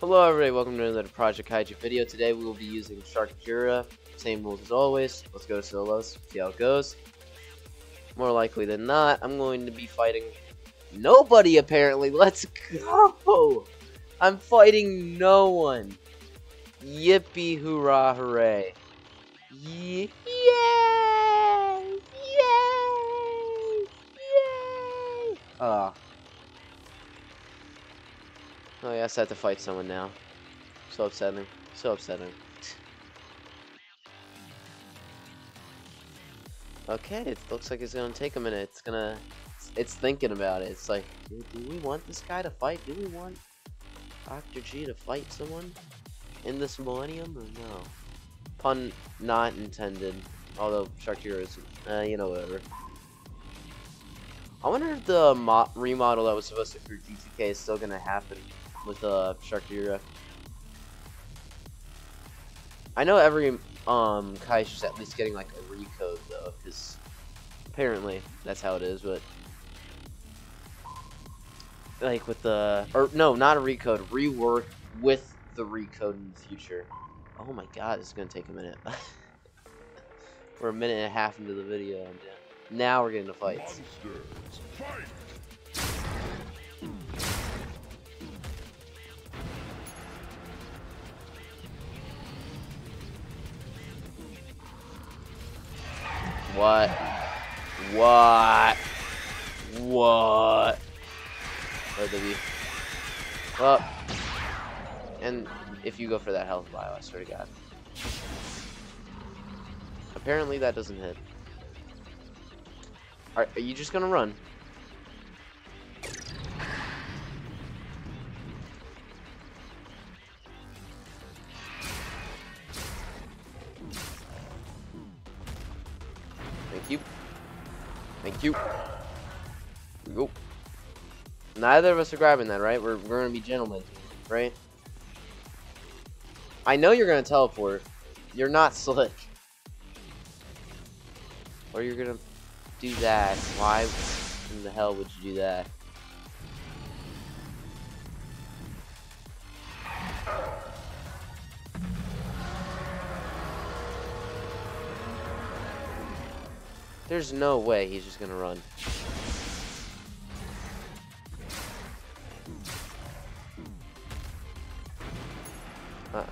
Hello everybody, welcome to another Project Kaiju video. Today we will be using Shark Jira. Same rules as always. Let's go to solos, see how it goes. More likely than not, I'm going to be fighting nobody apparently. Let's go! I'm fighting no one. Yippee hoorah hooray. Yay! Yay! Yay! Ah. Yes, I have to fight someone now. So upsetting. So upsetting. okay, it looks like it's gonna take a minute. It's gonna... It's, it's thinking about it. It's like, do, do we want this guy to fight? Do we want Dr. G to fight someone in this millennium or no? Pun not intended. Although Sharkira is, uh, you know, whatever. I wonder if the remodel that was supposed to for G2K is still gonna happen with uh, Sharkira. I know every um is at least getting like a recode though, because apparently that's how it is. But like with the or no, not a recode, rework with the recode in the future. Oh my god, this is gonna take a minute. we're a minute and a half into the video. Now we're getting to fights. Fight! What? What? What? OW. Well, and if you go for that health bio, I swear to God. Apparently that doesn't hit. Are, are you just gonna run? Thank you. Thank you. Go. Neither of us are grabbing that, right? We're, we're gonna be gentlemen, right? I know you're gonna teleport. You're not slick. Or you're gonna do that. Why in the hell would you do that? There's no way he's just gonna run. Uh,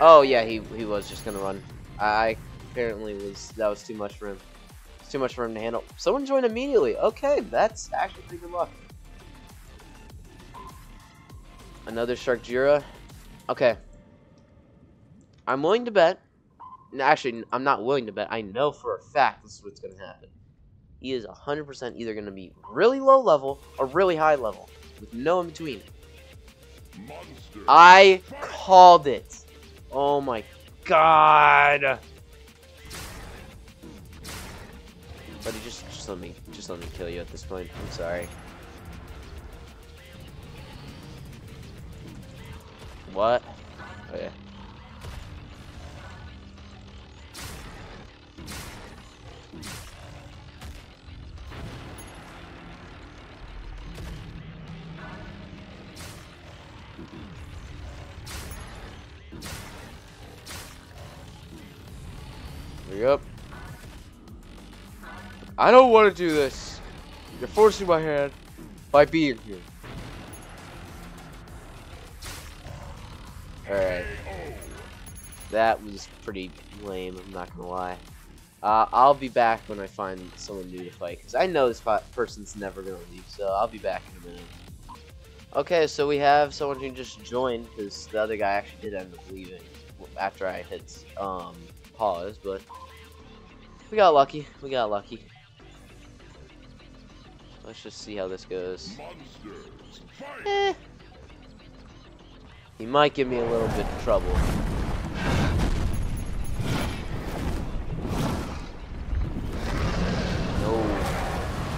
oh yeah, he he was just gonna run. I apparently was that was too much for him. It's too much for him to handle. Someone joined immediately. Okay, that's actually pretty good luck. Another Shark Jira. Okay. I'm willing to bet actually, I'm not willing to bet. I know for a fact this is what's going to happen. He is 100% either going to be really low level or really high level, with no in between. Monster. I called it. Oh my god. Buddy, just just let me just let me kill you at this point. I'm sorry. What? Yep. I don't want to do this. You're forcing my hand by being here. Alright. That was pretty lame, I'm not gonna lie. Uh, I'll be back when I find someone new to fight, because I know this person's never gonna leave, so I'll be back in a minute. Okay, so we have someone who just joined, because the other guy actually did end up leaving after I hit um, pause, but we got lucky. We got lucky. Let's just see how this goes. Eh. He might give me a little bit of trouble. No.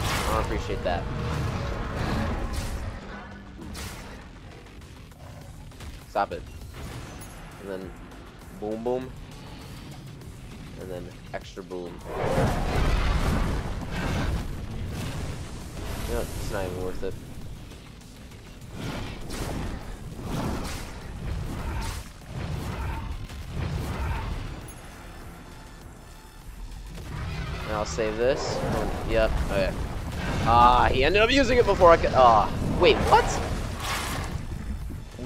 I don't appreciate that. Stop it. And then boom boom and then extra boom. You know, it's not even worth it. And I'll save this. Oh, yep, oh, okay. Ah, he ended up using it before I could- ah. Wait, what?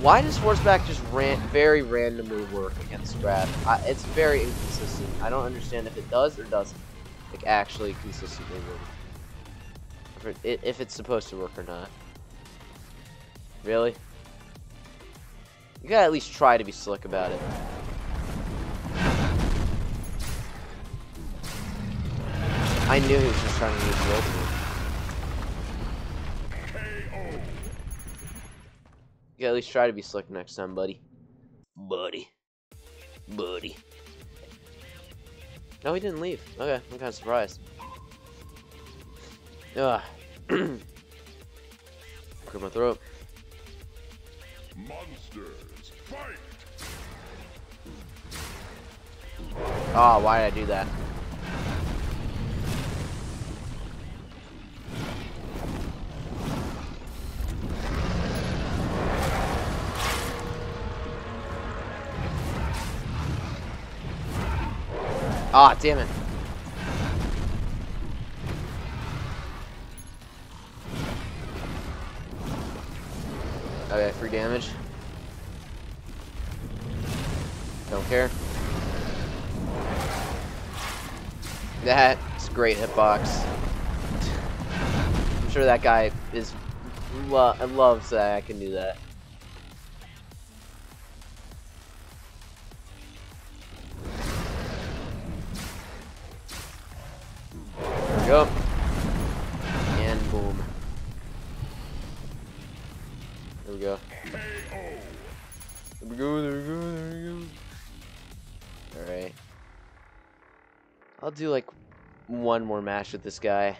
Why does horseback just ran very randomly work against? I, it's very inconsistent. I don't understand if it does or doesn't. Like actually consistently work. If, it, if it's supposed to work or not. Really? You gotta at least try to be slick about it. I knew he was just trying to use the You at least try to be slick next time, buddy. Buddy. Buddy. No, he didn't leave. Okay, I'm kind of surprised. Ugh. Clear my throat. Monsters, fight! Oh, why did I do that? Ah, damn it. Okay, free damage. Don't care. That's great hitbox. I'm sure that guy is lo loves that I can do that. Go. And boom. There we go. There we go, there we go, there we go. Alright. I'll do like one more match with this guy.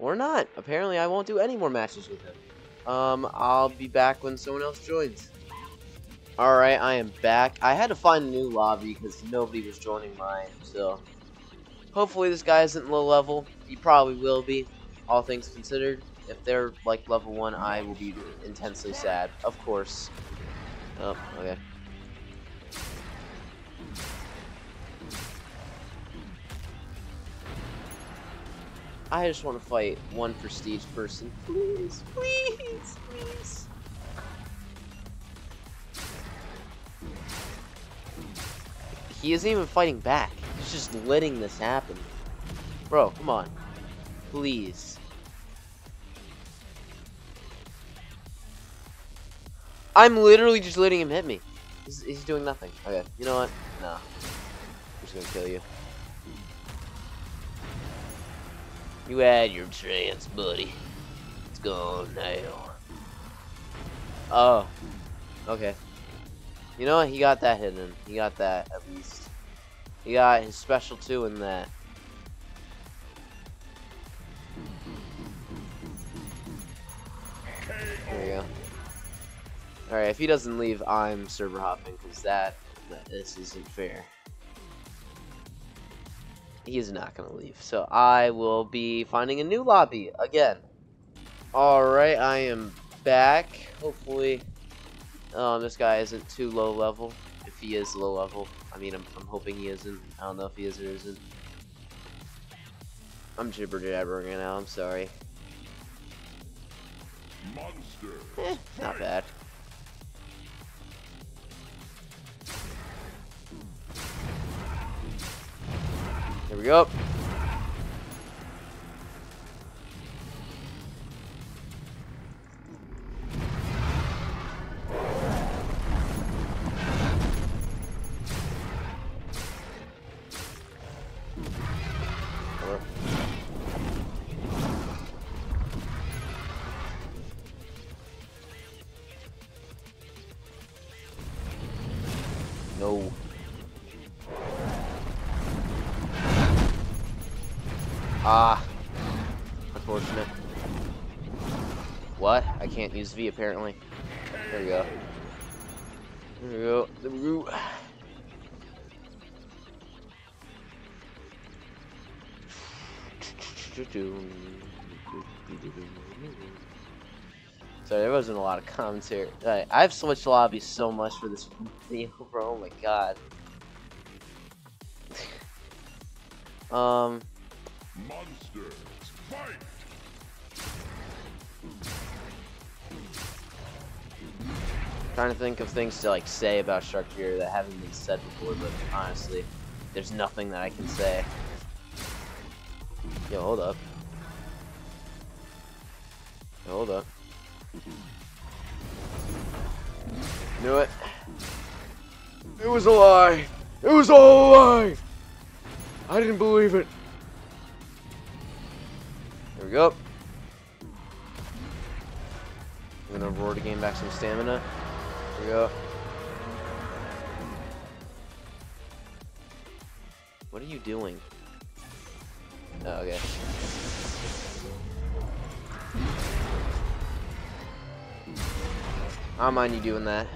Or not. Apparently I won't do any more matches with him. Um, I'll be back when someone else joins. Alright, I am back. I had to find a new lobby because nobody was joining mine, so... Hopefully this guy isn't low level. He probably will be, all things considered. If they're like level 1, I will be intensely sad. Of course. Oh, okay. I just want to fight one prestige person. Please, please, please. He isn't even fighting back. He's just letting this happen. Bro, come on. Please. I'm literally just letting him hit me. He's, he's doing nothing. Okay, you know what? No. I'm just gonna kill you. You had your chance, buddy. It's gone now. Oh. Okay. You know what? He got that hidden. He got that, at least. He got his special two in that. There we go. Alright, if he doesn't leave, I'm server hopping, because that, that, this isn't fair. He's not going to leave. So I will be finding a new lobby again. Alright, I am back. Hopefully um, this guy isn't too low level. If he is low level, I mean, I'm, I'm hoping he isn't. I don't know if he is or isn't. I'm jibber jabbering right now. I'm sorry. Monster. Eh, not bad. There we go. Can't use V apparently. There we go. There we go. There we go. Sorry, there wasn't a lot of commentary. Right, I've switched lobbies so much for this video, bro. Oh my god. Um. Monsters, fight! Trying to think of things to like say about Shark Jira that haven't been said before, but honestly, there's nothing that I can say. Yo, hold up. Yo, hold up. Knew it. It was a lie. It was all a lie. I didn't believe it. There we go. I'm gonna roar to gain back some stamina. We go. What are you doing? Oh, okay. I don't mind you doing that.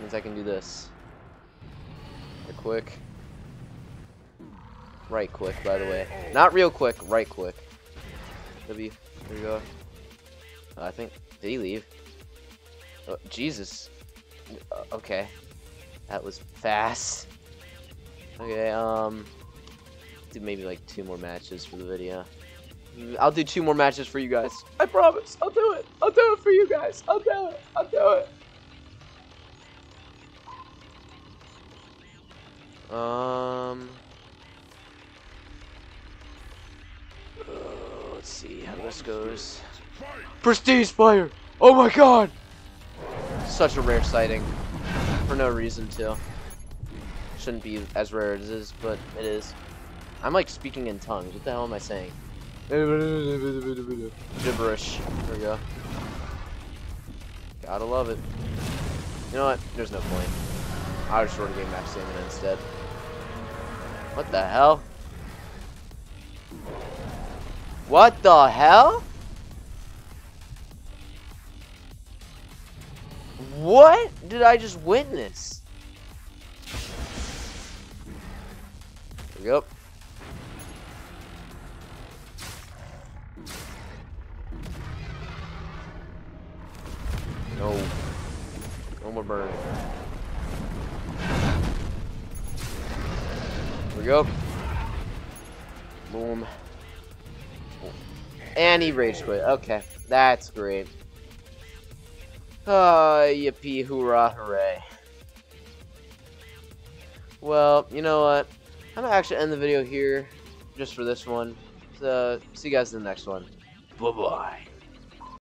Means I can do this. Right quick. Right quick, by the way. Not real quick, right quick. W. There we go. Uh, I think. Did he leave? Oh, Jesus. Uh, okay. That was fast. Okay, um. Do maybe like two more matches for the video. I'll do two more matches for you guys. I promise. I'll do it. I'll do it for you guys. I'll do it. I'll do it. Um. uh, let's see how this goes. Prestige Fire! Oh my god! Such a rare sighting. For no reason, too. Shouldn't be as rare as it is, but it is. I'm like speaking in tongues. What the hell am I saying? Gibberish. There we go. Gotta love it. You know what? There's no point. I'll just short game max stamina instead. What the hell? What the hell? What did I just witness? Go. No. No more burn. Here we go. Boom. And he rage quit. Okay. That's great. Ah, yippee, hoorah, hooray. Well, you know what? I'm gonna actually end the video here, just for this one. So, see you guys in the next one. Bye-bye.